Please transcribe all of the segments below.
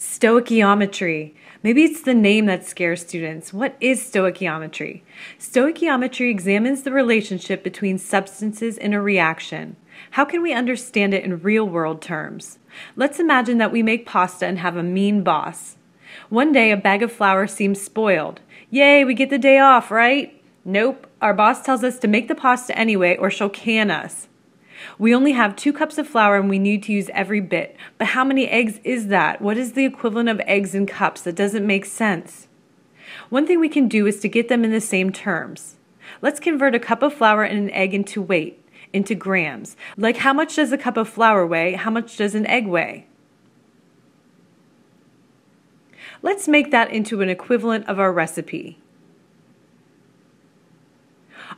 Stoichiometry. Maybe it's the name that scares students. What is stoichiometry? Stoichiometry examines the relationship between substances in a reaction. How can we understand it in real world terms? Let's imagine that we make pasta and have a mean boss. One day, a bag of flour seems spoiled. Yay, we get the day off, right? Nope, our boss tells us to make the pasta anyway or she'll can us. We only have two cups of flour and we need to use every bit. But how many eggs is that? What is the equivalent of eggs in cups? That doesn't make sense. One thing we can do is to get them in the same terms. Let's convert a cup of flour and an egg into weight, into grams. Like how much does a cup of flour weigh? How much does an egg weigh? Let's make that into an equivalent of our recipe.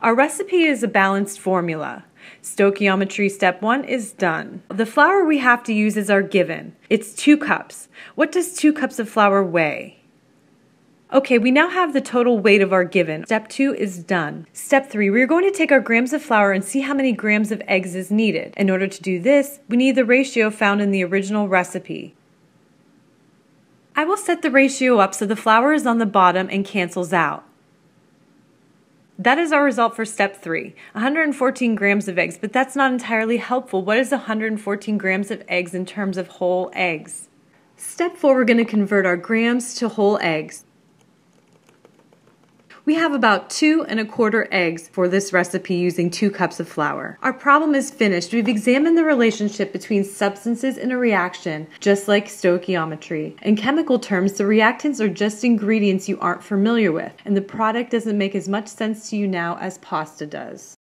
Our recipe is a balanced formula. Stoichiometry step one is done. The flour we have to use is our given. It's two cups. What does two cups of flour weigh? Okay, we now have the total weight of our given. Step two is done. Step three, we're going to take our grams of flour and see how many grams of eggs is needed. In order to do this, we need the ratio found in the original recipe. I will set the ratio up so the flour is on the bottom and cancels out. That is our result for step three 114 grams of eggs, but that's not entirely helpful. What is 114 grams of eggs in terms of whole eggs? Step four, we're going to convert our grams to whole eggs. We have about two and a quarter eggs for this recipe using two cups of flour. Our problem is finished. We've examined the relationship between substances in a reaction, just like stoichiometry. In chemical terms, the reactants are just ingredients you aren't familiar with, and the product doesn't make as much sense to you now as pasta does.